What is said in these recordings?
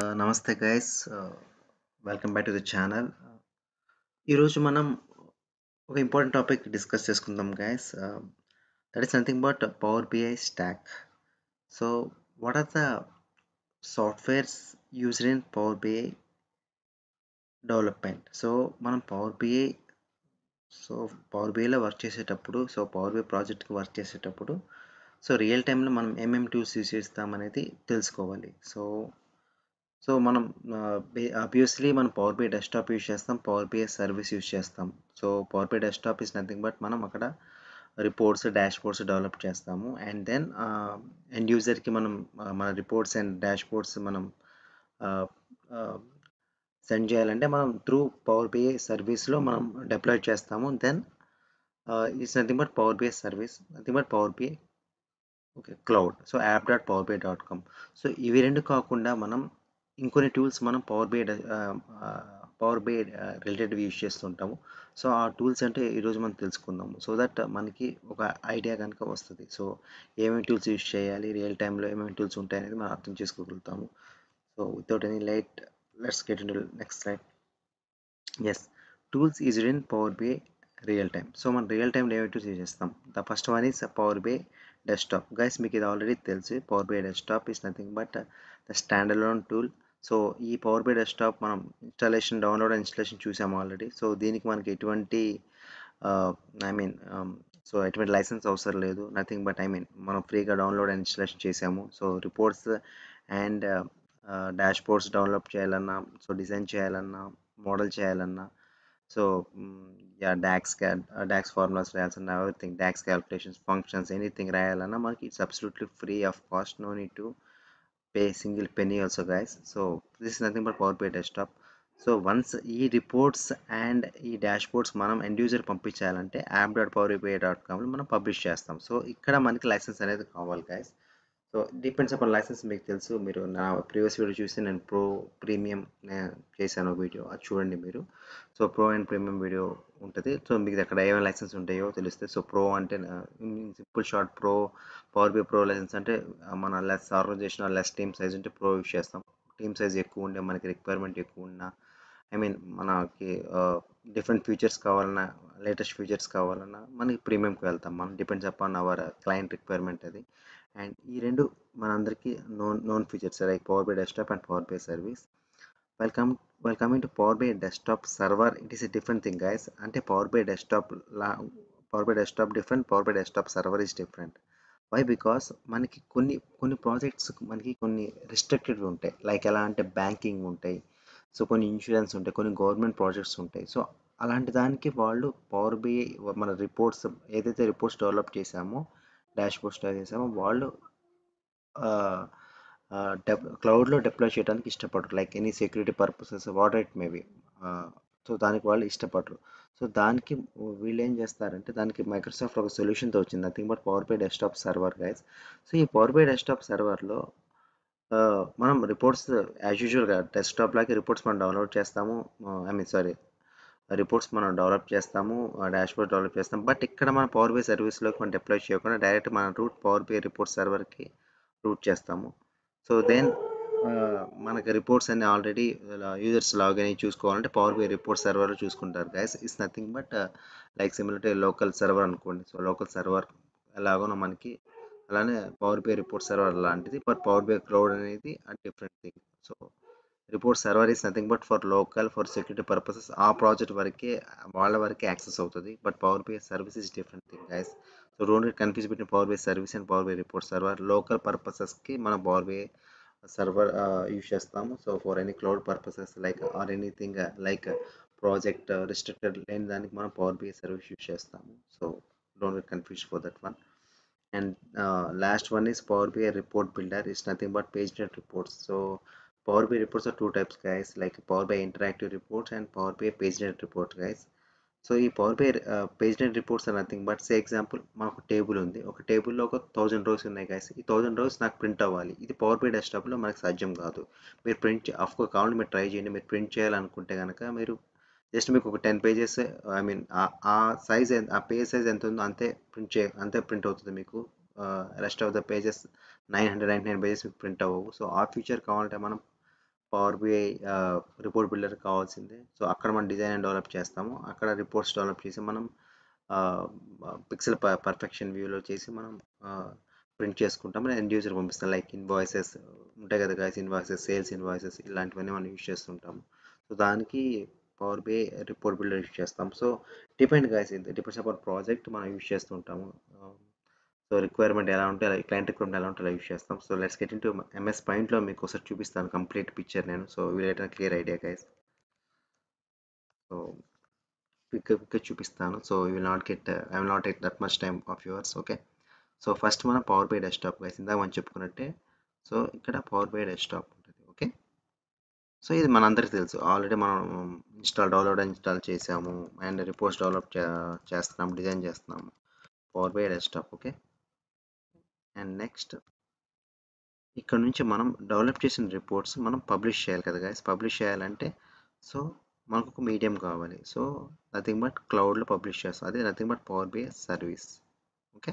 Uh, నమస్తే guys. Welcome back to the channel. ఈరోజు మనం ఒక ఇంపార్టెంట్ టాపిక్ డిస్కస్ చేసుకుందాం guys. That is nothing but power BI stack so what are the softwares used in power BI development so మనం power BI so power బిఐలో work చేసేటప్పుడు so power BI ప్రాజెక్ట్కి work చేసేటప్పుడు so real టైంలో మనం ఏమేమి tools use చేస్తాం అనేది తెలుసుకోవాలి. సో సో మనం అబ్వియస్లీ మనం పవర్ బి డెస్క్టాప్ యూజ్ చేస్తాం పవర్ బై సర్వీస్ యూజ్ చేస్తాం. So power BI desktop is nothing but మనం అక్కడ రిపోర్ట్స్ డాష్ బోర్డ్స్ డెవలప్ చేస్తాము అండ్ దెన్ ఎండ్ యూజర్కి మనం మన రిపోర్ట్స్ అండ్ డాష్ బోర్డ్స్ మనం సెండ్ చేయాలంటే మనం త్రూ పవర్ బిఐ సర్వీస్లో మనం డిప్లాయ్ చేస్తాము. Then it's nothing but power BI service nothing but power BI okay cloud so app dot power BI dot com so ఇవి రెండు కాకుండా మనం ఇంకొన్ని టూల్స్ మనం power BI power BI related use చేస్తుంటాము. సో ఆ టూల్స్ అంటే ఈరోజు మనం తెలుసుకుందాము. సో దట్ మనకి ఒక ఐడియా కనుక వస్తుంది. సో ఏమేమి టూల్స్ యూజ్ చేయాలి? రియల్ టైంలో ఏమేమి టూల్స్ ఉంటాయి అనేది మనం అర్థం చేసుకోగలుగుతాము. So without any light let's get in next light as tools is in power BI real time so మనం రియల్ టైంలో ఏమేమి టూల్స్ యూజ్ చేస్తాం? The first one is power BI desktop guys మీకు ఇది ఆల్రెడీ తెలుసు. Power BI desktop is nothing but the standard alone tool so ఈ power by desktop మనం installation download installation చూసాము ఆల్రెడీ సో దీనికి మనకి ఎటువంటి ఐ మీన్ సో ఎటువంటి లైసెన్స్ అవసరం లేదు. నథింగ్ బట్ ఐ మీన్ మనం ఫ్రీగా డౌన్లోడ్ అండ్ ఇన్స్టాలేషన్ చేసాము. So reports and dashboards develop చేయాలన్నా సో డిజైన్ చేయాలన్నా మోడల్ చేయాలన్నా so yeah DAX DAX formulas రాయాల్సిన everything DAX calculations functions anything రాయాలన్నా మనకి it's absolutely free of cost no need to pay single penny also guys. So this is nothing but power bi desktop. So once ఈ reports and ఈ dashboards మనం end user పంపించాలంటే app dot power BI dot కామ్లో మనం publish చేస్తాం. So ఇక్కడ మనకి licence అనేది కావాలి guys so depends upon licence మీకు తెలుసు. మీరు నా ప్రీవియస్ వీడియో చూసి నేను ప్రో ప్రీమియం చేశాను వీడియో. అది చూడండి మీరు. So pro and premium video ఉంటుంది. సో మీకు అక్కడ ఏమైనా లైసెన్స్ ఉంటాయో తెలుస్తుంది సో ప్రో అంటే simple short pro power BI pro licence అంటే మన less organisation less team size ఉంటే ప్రో యూస్ చేస్తాం. టీమ్ సైజ్ ఎక్కువ ఉండే మనకి రిక్వైర్మెంట్ ఎక్కువ ఉన్నా ఐ మీన్ మనకి డిఫరెంట్ ఫీచర్స్ కావాలన్నా లేటెస్ట్ ఫీచర్స్ కావాలన్నా మనకి ప్రీమియంకి వెళ్తాం. మనం depends upon our client requirement అది. అండ్ ఈ రెండు మనందరికీ known known features like power BI desktop and power BI service welcome welcoming to power BI desktop server it is a different thing guys అంటే power by desktop law power BI desktop different power BI desktop server is different why because మనకి కొన్ని కొన్ని projects మనకి కొన్ని restricted ఉంటాయి. Like ఎలా అంటే banking ఉంటాయి. సో కొన్ని ఇన్సూరెన్స్ ఉంటాయి. కొన్ని గవర్నమెంట్ ప్రాజెక్ట్స్ ఉంటాయి. సో అలాంటి దానికి వాళ్ళు పవర్ బిఐ మన రిపోర్ట్స్ ఏదైతే రిపోర్ట్స్ డెవలప్ చేసామో డాష్ బోర్డ్స్ డెవలప్ చేసాము వాళ్ళు క్లౌడ్లో డిప్లాయ్ చేయడానికి ఇష్టపడరు. Like any security purposes what it maybe so దానికి వాళ్ళు ఇష్టపడరు. సో దానికి వీళ్ళు ఏం చేస్తారంటే దానికి మైక్రోసాఫ్ట్ ఒక సొల్యూషన్తో వచ్చింది. Nothing but power BI desktop server guys so ఈ పవర్ బై డెస్క్టాప్ సర్వర్లో మనం రిపోర్ట్స్ యాజ్ యూజువల్గా డెస్క్టాప్ లాగే రిపోర్ట్స్ మనం డౌన్లోడ్ చేస్తాము. ఐ మీన్ సారీ రిపోర్ట్స్ మనం డెవలప్ చేస్తాము డాష్ బోర్డ్ డెవలప్ చేస్తాం బట్ ఇక్కడ మన పవర్ బై సర్వీస్లోకి మనం డిప్లై చేయకుండా డైరెక్ట్ మన రూట్ పవర్ బై రిపోర్ట్ సర్వర్కి రూట్ చేస్తాము. సో దెన్ మనకి రిపోర్ట్స్ అన్ని ఆల్రెడీ యూజర్స్ లాగిన్ అయ్యి చూసుకోవాలంటే పవర్ బై రిపోర్ట్ సర్వర్ చూసుకుంటారు guys it's nothing but like similar to local server అనుకోండి. సో లోకల్ సర్వర్ ఎలాగో మనకి అలానే పవర్ బై రిపోర్ట్ సర్వర్ లాంటిది. బట్ పవర్ బై క్లౌడ్ అనేది and different thing so report server is nothing but for local for security purposes ఆ project వరకే వాళ్ళ వరకే యాక్సెస్ అవుతుంది. But power BI service is different thing guys so don't confuse between power BI service and power BI report server local పర్పసెస్కి మనం power BI server use చేస్తాము. So for any cloud purposes like or anything like project restricted లేని దానికి మనం power by service use చేస్తాము. So don't get confuse for that one and last one is power BI report builder is nothing but page net reports so power BI reports are two types guys like power BI interactive reports and Power BI PageNet reports guys. So ఈ power BI page net reports are nothing but say example మనకు table ఉంది. ఒక టేబుల్లో ఒక thousand rows ఉన్నాయి guys ఈ thousand rows నాకు print అవ్వాలి. ఇది పవర్ బై డెస్క్టాప్లో మనకు సాధ్యం కాదు. మీరు ప్రింట్ అఫ్కోర్స్ కావాలంటే మీరు ట్రై చేయండి. మీరు ప్రింట్ చేయాలనుకుంటే కనుక మీరు జస్ట్ మీకు ఒక టెన్ పేజెస్ ఐ మీన్ ఆ సైజ్ ఆ పేజ్ సైజ్ ఎంత ఉందో అంతే ప్రింట్ చే అంతే ప్రింట్ అవుతుంది మీకు. Rest of the pages nine hundred ninety nine pages మీకు ప్రింట్ అవ్వవు. సో ఆ ఫ్యూచర్ కావాలంటే మనం పవర్ బిఐ రిపోర్ట్ బిల్డర్ కావాల్సిందే. సో అక్కడ మనం డిజైన్ డెవలప్ చేస్తాము. అక్కడ రిపోర్ట్స్ డెవలప్ చేసి మనం పిక్సెల్ పర్ఫెక్షన్ వ్యూలో చేసి మనం ప్రింట్ చేసుకుంటాం. ఎండ్ యూజర్ పంపిస్తాం. లైక్ ఇన్వాయిసెస్ ఉంటాయి కదా గాయస్ ఇన్వాయిసెస్ సేల్స్ ఇన్వాయిసెస్ ఇలాంటివన్నీ మనం యూజ్ చేస్తుంటాము. సో దానికి power BI report builder use చేస్తాం. So depend guys depends upon project మనం యూజ్ చేస్తుంటాము. సో రిక్వైర్మెంట్ ఎలా ఉంటే అలా క్లయింట్ రిక్వైర్మెంట్ ఎలా ఉంటే అలా యూస్ చేస్తాం. So let's get into MS పాయింట్లో మీకు ఒకసారి చూపిస్తాను కంప్లీట్ పిక్చర్ నేను. సో వీలైతే clear idea guys so quick quick చూపిస్తాను. So you will not get I will not get that much time of yours okay so first మనం power by desktop guys ఇందాక మనం చెప్పుకున్నట్టే. సో ఇక్కడ power by desktop ఉంటుంది okay so ఇది మనందరికీ తెలుసు. ఆల్రెడీ మనం ఇన్స్టాల్ డౌన్లోడ్ ఇన్స్టాల్ చేసాము. అండ్ రిపోర్ట్స్ డెవలప్ చేస్తున్నాము డిజైన్ చేస్తున్నాము. Power BI desktop okay and next ఇక్కడ నుంచి మనం డెవలప్ చేసిన రిపోర్ట్స్ మనం పబ్లిష్ చేయాలి కదా గైస్ పబ్లిష్ చేయాలంటే సో మనకు ఒక మీడియం కావాలి. సో నథింగ్ బట్ క్లౌడ్లో పబ్లిష్ చేస్తాం. అదే nothing but power BI service okay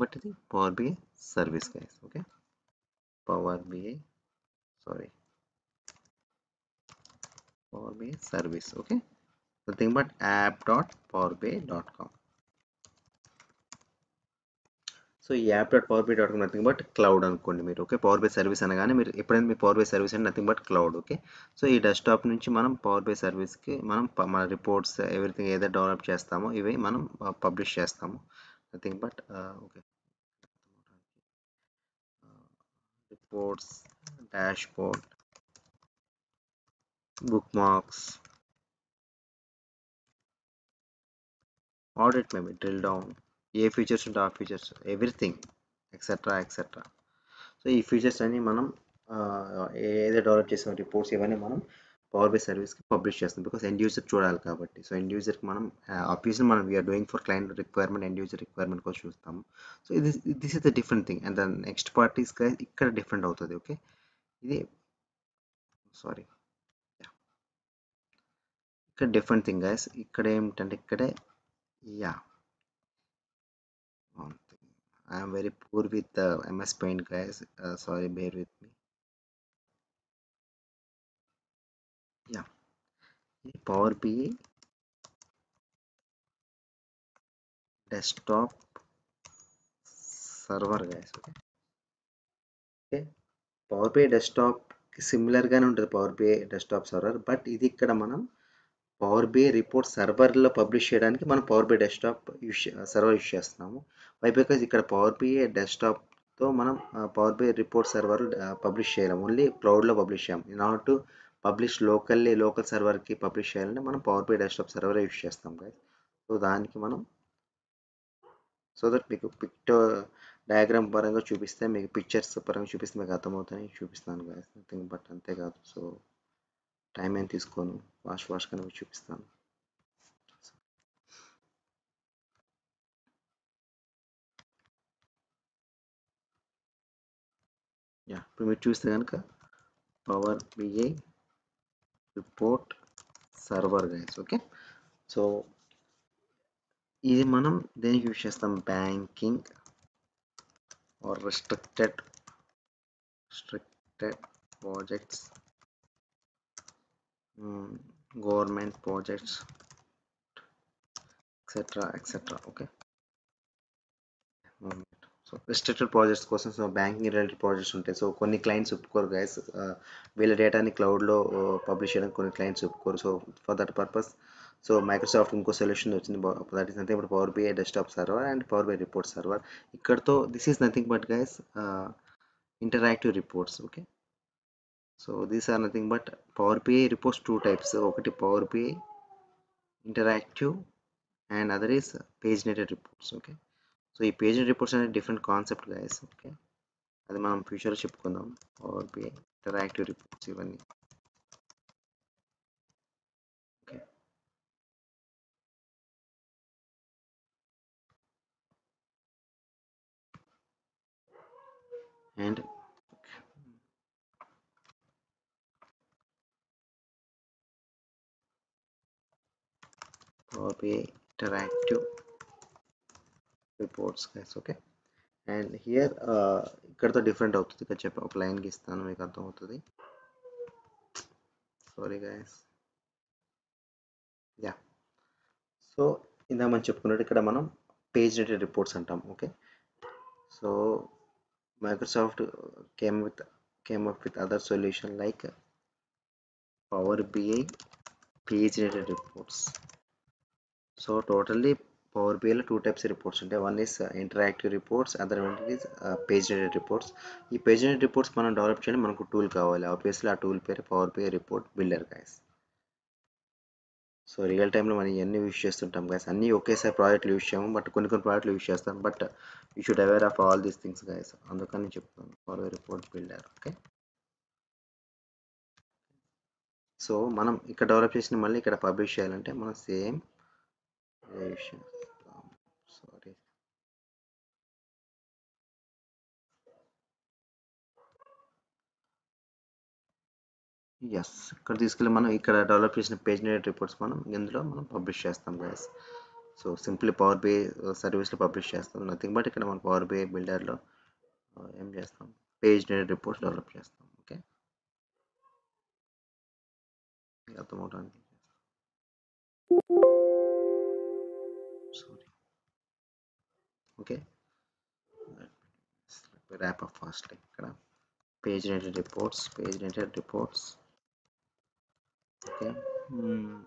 but ఇది power BI service guys okay power BI sorry power BI service okay nothing but app dot power BI dot com so ఈ app dot power BI dot com nothing but cloud అనుకోండి మీరు okay power by service అనగానే మీరు ఎప్పుడైనా మీ power by service అంటే nothing but cloud okay so ఈ desktop నుంచి మనం పవర్ బై సర్వీస్కి మనం మన రిపోర్ట్స్ ఎవ్రీథింగ్ ఏదైతే డెవలప్ చేస్తామో ఇవి మనం పబ్లిష్ చేస్తాము. Nothing but okay reports dashboard bookmarks audit maybe drill down A features ఉంటే ఆ features everything etcetera etcetera so ఈ ఫీచర్స్ అన్ని మనం ఏదైతే డెవలప్ చేసిన రిపోర్ట్స్ ఇవన్నీ మనం పవర్ బై సర్వీస్కి పబ్లిష్ చేస్తాం. బికాస్ ఎండ్ యూజర్ చూడాలి కాబట్టి. సో ఎండ్ యూజర్కి మనం ఆబ్వియస్లీ మనం we are doing for client requirement end user requirement కోసం చూస్తాము సో ఇది this is the different thing and the next parties ఇక్కడ డిఫరెంట్ అవుతుంది ఓకే ఇది సారీ ఇక్కడ డిఫరెంట్ థింగ్ గైస్ ఇక్కడ ఏమిటంటే ఇక్కడే yeah one thing. I am very poor with the uh, MS Paint, guys. Uh, sorry, bear with me. Yeah, Power BI desktop server, guys. Okay. Okay. Power BI desktop సిమిలర్గానే ఉంటుంది power BI desktop server but ఇది ఇక్కడ మనం power BI report సర్వర్లో publish చేయడానికి మనం power BI desktop use server use చేస్తున్నాము. Why because ఇక్కడ పవర్ బిఐ డెస్క్టాప్తో మనం power BI report server publish చేయలేము. ఓన్లీ క్లౌడ్లో పబ్లిష్ చేయం not to publish locally local సర్వర్కి publish చేయాలంటే మనం power BI desktop server use చేస్తాం గైస్ సో దానికి మనం సో దట్ మీకు పిక్టో డయాగ్రామ్ పరంగా చూపిస్తే మీకు పిక్చర్స్ పరంగా చూపిస్తే మీకు అర్థమవుతాయని చూపిస్తాను గైస్ థింగ్ బట్ అంతేకాదు సో టైం ఏం తీసుకోను? వాష్ వాష్ కానీ మీకు చూపిస్తాను. యా ఇప్పుడు మీరు చూస్తే కనుక power BI report server guys okay so ఇది మనం దేనికి యూజ్ చేస్తాం? Banking or restricted restricted projects um, government projects etc etc okay? So restricted projects కోసం సో బ్యాంకింగ్ రిలేటెడ్ ప్రాజెక్ట్స్ ఉంటాయి. సో కొన్ని క్లయింట్స్ ఒప్పుకోరు గైస్ వీళ్ళ డేటాని క్లౌడ్లో పబ్లిష్ చేయడానికి కొన్ని క్లయింట్స్ ఒప్పుకోరు. So for that purpose so Microsoft ఇంకో సొల్యూషన్ వచ్చింది. That is nothing but power BI desktop server and power BI report server ఇక్కడతో this is nothing but guys interactive reports okay so these are nothing but power BI reports two types ఒకటి power BI interactive and other is paginated reports okay so ఈ page net reports అనేది different concept guys okay అది మనం ఫ్యూచర్లో చెప్పుకుందాం. Power BI interactive reports ఇవన్నీ. Okay Power BI interactive reports guys okay? And here ఇక్కడతో different అవుతుంది ఇక్కడ చెప్పి ఒక లైన్కి ఇస్తాను మీకు అర్థమవుతుంది సారీ గైస్ యా సో ఇందా మనం చెప్పుకున్నట్టు ఇక్కడ మనం పేజ్ రిలేటెడ్ రిపోర్ట్స్ అంటాం okay so Microsoft came with came up with other solution like power BI page related reports so totally power బిఐలో two types reports ఉంటాయి. One is interactive reports other one is page related reports ఈ page related reports మనం develop చేయడం మనకు tool కావాలి. Obviously ఆ tool పేరు power BI report builder guys so real టైంలో మనం ఇవన్నీ యూస్ చేస్తుంటాం గాయస్ అన్నీ ఒకేసారి ప్రాజెక్టులు యూస్ చేయము బట్ కొన్ని కొన్ని ప్రాజెక్టులు యూస్ చేస్తాం. But you should aware of all these things guys అందుకని చెప్తాను power BI report builder okay so మనం ఇక్కడ డెవలప్ చేసిన మళ్ళీ ఇక్కడ పబ్లిష్ చేయాలంటే మనం సేమ్ యూస్ Um, సారీ ఎస్ ఇక్కడ తీసుకెళ్ళి మనం ఇక్కడ డెవలప్ చేసిన పేజ్ నెట్ రిపోర్ట్స్ మనం ఇందులో మనం పబ్లిష్ చేస్తాం guys so simply power BI సర్వీస్లో పబ్లిష్ చేస్తాం. నథింగ్ బట్ ఇక్కడ మనం పవర్ బిఐ బిల్డర్లో ఏం చేస్తాం? పేజ్ నెట్ రిపోర్ట్స్ డెవలప్ చేస్తాం ఓకే అర్థమవుతుంది ఓకే ర్యాప్ అప్ ఫాస్ట్ ఇక్కడ paginated reports paginated reports okay hmm,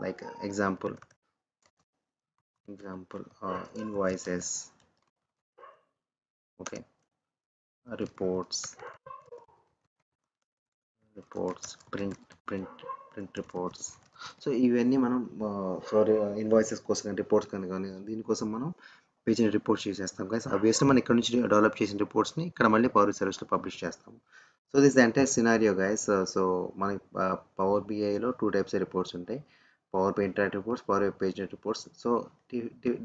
like uh, example example uh, invoices okay uh, reports reports print print print reports so ఇవన్నీ మనం sorry invoices కోసం కానీ reports కానీ కానీ దీనికోసం మనం పేజీని రిపోర్ట్స్ చేసేస్తాం గైస్ ఆ అబ్వియస్లీ మనం ఇక్కడ నుంచి డెవలప్ చేసిన రిపోర్ట్స్ని ఇక్కడ మళ్ళీ పవర్ సర్వీస్లో పబ్లిష్ చేస్తాము. So this entire scenario guys so మనకి పవర్ బిఐలో టూ టైప్స్ రిపోర్ట్స్ ఉంటాయి. Power B internet reports power B page reports so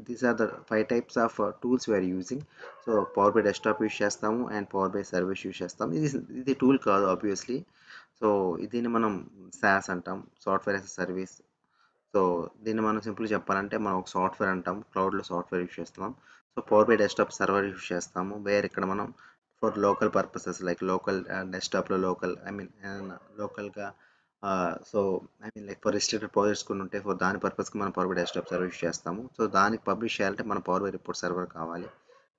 these are the five types of tools we're using so power B desktop use చేస్తాము and power BI service use చేస్తాము. ఇది ఇది tool కాదు obviously so దీన్ని మనం sauce అంటాం. Software as service so దీన్ని మనం సింపుల్ చెప్పాలంటే మనం ఒక సాఫ్ట్వేర్ అంటాం. క్లౌడ్లో సాఫ్ట్వేర్ యూస్ చేస్తున్నాం. So power BI desktop server use చేస్తాము. వేరే ఇక్కడ మనం for local purposes like local డెస్క్టాప్లో local I mean లోకల్గా so I mean like for restricted projects కొన్ని ఉంటే ఫర్ దాని పర్పస్కి మనం పవర్ బై డెస్క్టాప్ సర్వీస్ చేస్తాము. సో దానికి పబ్లిష్ చేయాలంటే మన పవర్ బై రిపోర్ట్ సర్వర్ కావాలి.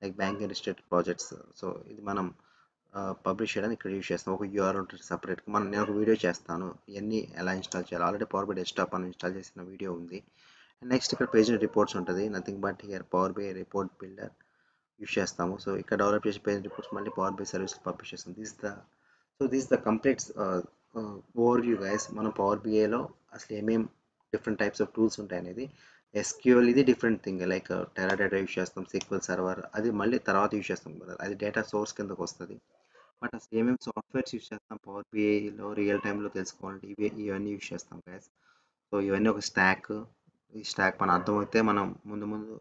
Like banking restricted projects. So ఇది మనం పబ్లిష్ చేయడానికి ఇక్కడ యూస్ చేస్తాం. ఒక యూఆర్ ఉంటుంది సపరేట్గా మనం నేను ఒక వీడియో చేస్తాను. ఇవన్నీ ఎలా ఇన్స్టాల్ చేయాలి? ఆల్రెడీ పవర్ బై డెస్క్టాప్ అని ఇన్స్టాల్ చేసిన వీడియో ఉంది. నెక్స్ట్ ఇక్కడ పేజ్ రిపోర్ట్స్ ఉంటుంది. Nothing but here power BI report builder use చేస్తాము. సో ఇక్కడ డెవలప్ చేసే పేజ్ రిపోర్ట్స్ మళ్ళీ పవర్ బై సర్వీస్ పబ్లిష్ చేస్తాం. This the so this the complete overview guys మనం పవర్ బిఐలో అసలు ఏమేం డిఫరెంట్ టైప్స్ ఆఫ్ టూల్స్ ఉంటాయి అనేది ఎస్క్యూఎల్ ఇది different thing like Teradata use చేస్తాం. సీక్వెల్ సర్వర్ అది మళ్ళీ తర్వాత యూస్ చేస్తాం అది డేటా సోర్స్ కిందకు వస్తుంది. బట్ అసలు ఏమేమి సాఫ్ట్వేర్స్ యూస్ చేస్తాం? పవర్ బిఐలో రియల్ టైంలో తెలుసుకోవాలంటే ఇవి ఇవన్నీ యూస్ చేస్తాం గ్యాస్ సో ఇవన్నీ ఒక స్టాక్ ఈ స్టాక్ మన అర్థమైతే మనం ముందు ముందు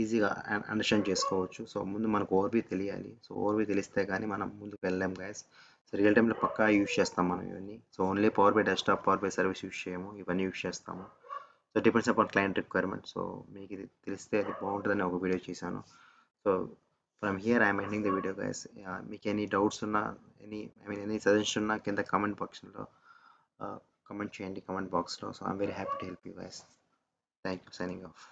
ఈజీగా అండర్స్టాండ్ చేసుకోవచ్చు. సో ముందు మనకు ఓవర్బీ తెలియాలి. సో ఓవర్బీ తెలిస్తే కానీ మనం ముందుకు వెళ్ళలేం గ్యాస్ సో రియల్ టైంలో పక్కా యూస్ చేస్తాం మనం ఇవన్నీ. So only power by desktop power by service use చేయము. ఇవన్నీ యూస్ చేస్తాము. So depends upon client requirement so మీకు ఇది తెలిస్తే అది బాగుంటుందని ఒక వీడియో చేశాను. So from here I'm ending the video guys మీకు ఎనీ డౌట్స్ ఉన్నా any I mean any suggestion ఉన్నా కింద కామెంట్ బాక్స్లో కమెంట్ చేయండి కమెంట్ బాక్స్లో so I'm very happy to help you guys thank you signing off